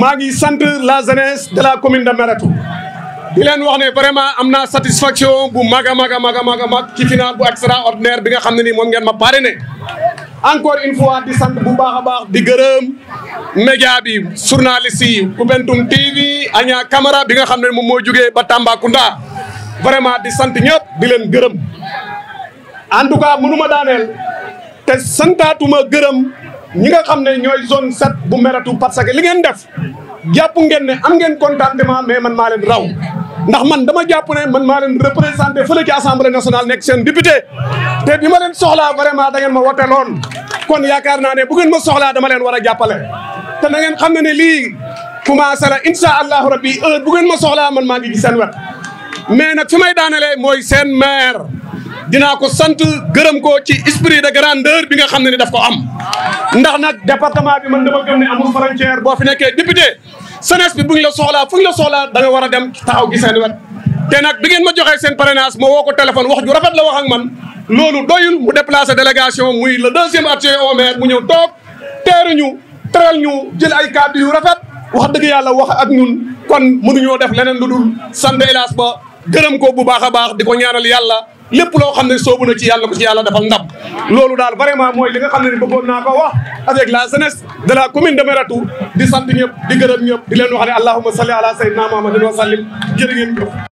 maa ngi sant la jeunesse de la commune de Mérétou di leen wax ne vraiment am naa satisfaction bu mag a mag a mag a mag ci final bu extraordinaire bi nga xam ne nii moom ngeen ma parrainé encore une fois di sant bu baax a baax di gërëm média bi journaliste yi Koupentoum TV Agna Camara bi nga xam ne moom moo jugee ba Tambacounda vraiment di sant ñëpp di leen gërëm en tout cas mënu ma daaneel te santaatuma gërëm ñi nga xam ne ñooy zone 7 bu meratu parce que li ngeen def jàpp ngeen ne am ngeen contentement mais man maa leen raw ndax man dama jàpp ne man maa leen représenté fële ci assemblée nationale nekk seen député te bi ma leen soxlaa vraiment da ngeen ma wote loon kon yaakaar naa ne bu ngeen ma soxlaa dama leen war a jàppale te na ngeen xam ne ne lii commencé la incha allahu rabbi heure bu ngeen ma soxlaa man maa ngi ci seen wet mais nag fi may daanelee mooy seen maire dinaa ko sant gërëm ko ci esprit de grandeur bi nga xam ne ni daf ko am ndax nag département bi man dama gëm ne amul frontière boo fi nekkee député jeunesse bi bu ñu la soxlaa fu ñu la soxlaa da nga war a dem taxaw gi seen wet te nag bi ngeen ma joxee seen parrainage ma woo ko téléphone wax ju rafet la wax ak man loolu doyul mu déplacé délégation muy le deuxième adjoint au maire mu ñëw toog teeru ñu teral ñu jël ay kàddu yu rafet wax dëgg yàlla wax ak ñun kon mënuñoo def leneen lu dul sant Elhadj Ba gërëm ko bu baax a baax di ko ñaanal yàlla lépp loo xam ne soobu na ci yàlla ko ci yàlla defal ndam loolu daal vraiment mooy li nga xam ne ni bëggoon naa ko wax avec la jeunesse de la commune de Mérétou di sant ñëpp di gërëm ñëpp di leen wax ne allahumma salli ala sayyidina muhammadin wa sallim jërë ngeen jëf